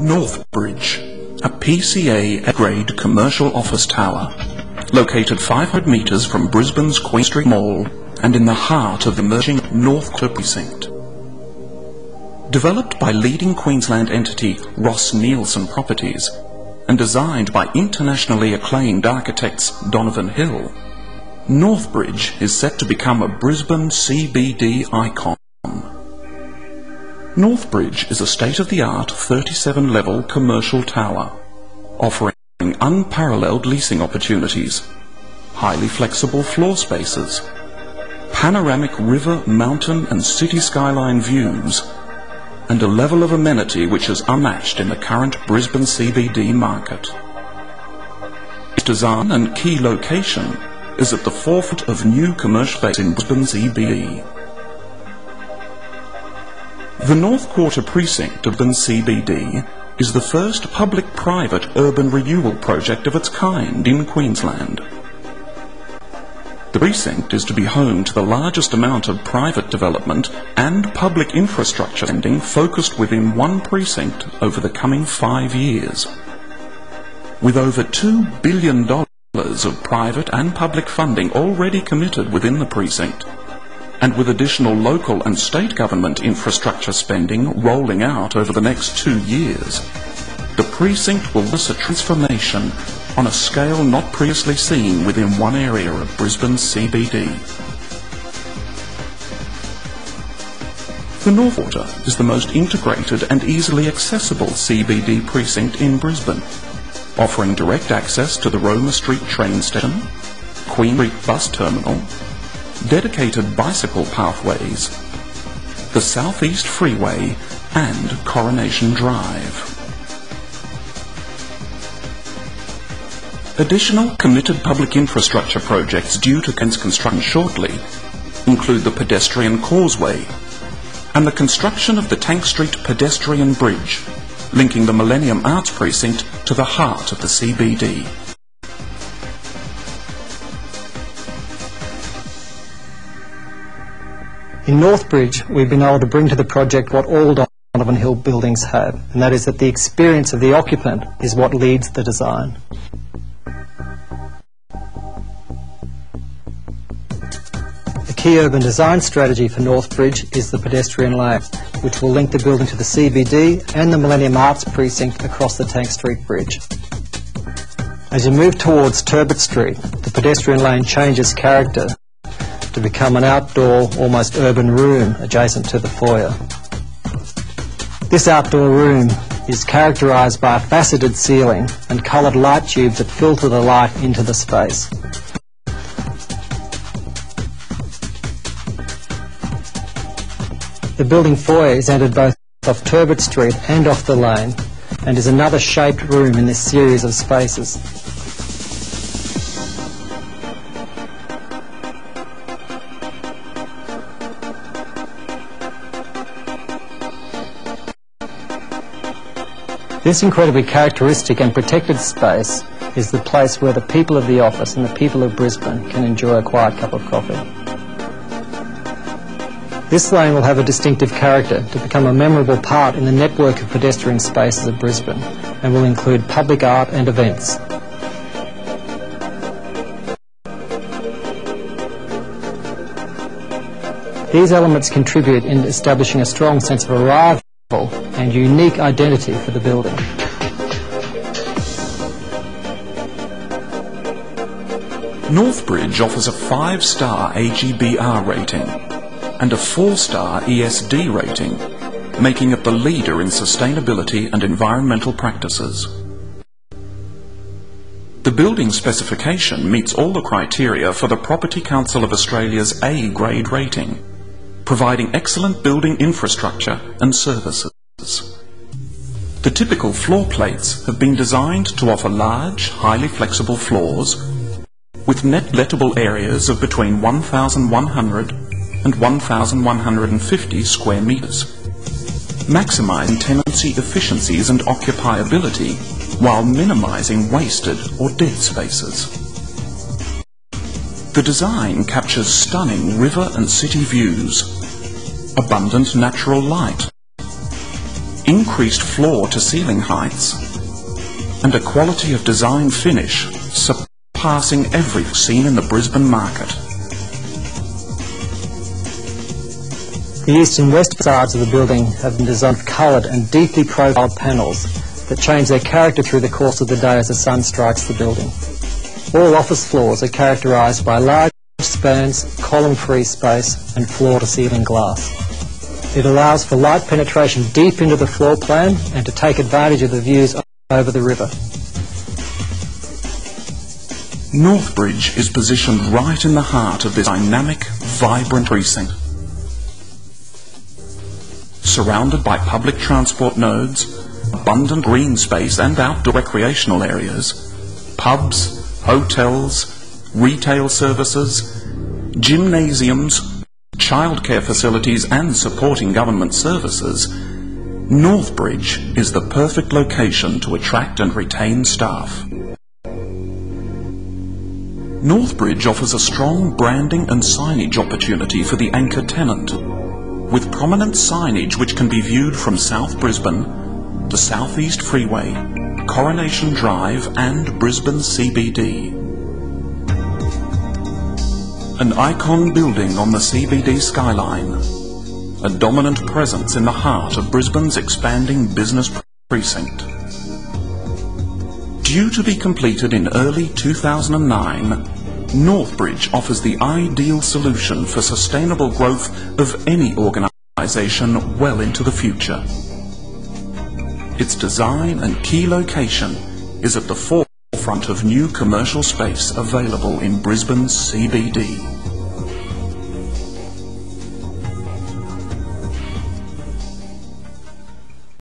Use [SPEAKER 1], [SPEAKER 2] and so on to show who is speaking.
[SPEAKER 1] Northbridge, a PCA-grade commercial office tower, located 500 metres from Brisbane's Queen Street Mall and in the heart of the emerging North precinct. Developed by leading Queensland entity Ross Nielsen Properties and designed by internationally acclaimed architects Donovan Hill, Northbridge is set to become a Brisbane CBD icon. Northbridge is a state-of-the-art 37-level commercial tower, offering unparalleled leasing opportunities, highly flexible floor spaces, panoramic river, mountain and city skyline views, and a level of amenity which is unmatched in the current Brisbane CBD market. Its design and key location is at the forefront of new commercial space in Brisbane CBD. The North Quarter precinct of Brisbane CBD is the first public-private urban renewal project of its kind in Queensland. The precinct is to be home to the largest amount of private development and public infrastructure spending focused within one precinct over the coming five years. With over $2 billion of private and public funding already committed within the precinct, and with additional local and state government infrastructure spending rolling out over the next two years, the precinct will witness a transformation on a scale not previously seen within one area of Brisbane CBD. The North Quarter is the most integrated and easily accessible CBD precinct in Brisbane, offering direct access to the Roma Street train station, Queen Street bus terminal, dedicated bicycle pathways, the Southeast Freeway and Coronation Drive. Additional committed public infrastructure projects due to construction shortly include the pedestrian causeway and the construction of the Tank Street pedestrian bridge, linking the Millennium Arts Precinct to the heart of the CBD.
[SPEAKER 2] In Northbridge, we've been able to bring to the project what all Donovan Hill buildings have, and that is that the experience of the occupant is what leads the design. The key urban design strategy for Northbridge is the pedestrian lane, which will link the building to the CBD and the Millennium Arts Precinct across the Tank Street Bridge. As you move towards Turbot Street, the pedestrian lane changes character to become an outdoor, almost urban room adjacent to the foyer. This outdoor room is characterised by a faceted ceiling and coloured light tubes that filter the light into the space. The building foyer is entered both off Turbot Street and off the lane and is another shaped room in this series of spaces. This incredibly characteristic and protected space is the place where the people of the office and the people of Brisbane can enjoy a quiet cup of coffee. This lane will have a distinctive character to become a memorable part in the network of pedestrian spaces of Brisbane and will include public art and events. These elements contribute in establishing a strong sense of arrival and unique identity for the building.
[SPEAKER 1] Northbridge offers a 5-star ABGR rating and a 4-star ESD rating, making it the leader in sustainability and environmental practices. The building specification meets all the criteria for the Property Council of Australia's A-grade rating, providing excellent building infrastructure and services. The typical floor plates have been designed to offer large, highly flexible floors with net lettable areas of between 1,100 and 1,150 square meters, maximizing tenancy efficiencies and occupiability while minimizing wasted or dead spaces. The design captures stunning river and city views, abundant natural light, increased floor to ceiling heights, and a quality of design finish surpassing every seen in the Brisbane market.
[SPEAKER 2] The east and west sides of the building have been designed with coloured and deeply profiled panels that change their character through the course of the day as the sun strikes the building. All office floors are characterised by large spans, column-free space and floor-to-ceiling glass. It allows for light penetration deep into the floor plan and to take advantage of the views over the river.
[SPEAKER 1] Northbridge is positioned right in the heart of this dynamic, vibrant precinct. Surrounded by public transport nodes, abundant green space and outdoor recreational areas, pubs, hotels, retail services, gymnasiums, childcare facilities and supporting government services, Northbridge is the perfect location to attract and retain staff. Northbridge offers a strong branding and signage opportunity for the anchor tenant, with prominent signage which can be viewed from South Brisbane, the Southeast Freeway, Coronation Drive and Brisbane CBD. An icon building on the CBD skyline, a dominant presence in the heart of Brisbane's expanding business precinct. Due to be completed in early 2009, Northbridge offers the ideal solution for sustainable growth of any organisation well into the future. Its design and key location is at the forefront of new commercial space available in Brisbane's CBD.